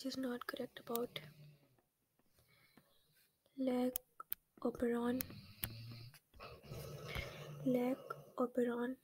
which is not correct about leg Oberon. Leg Oberon.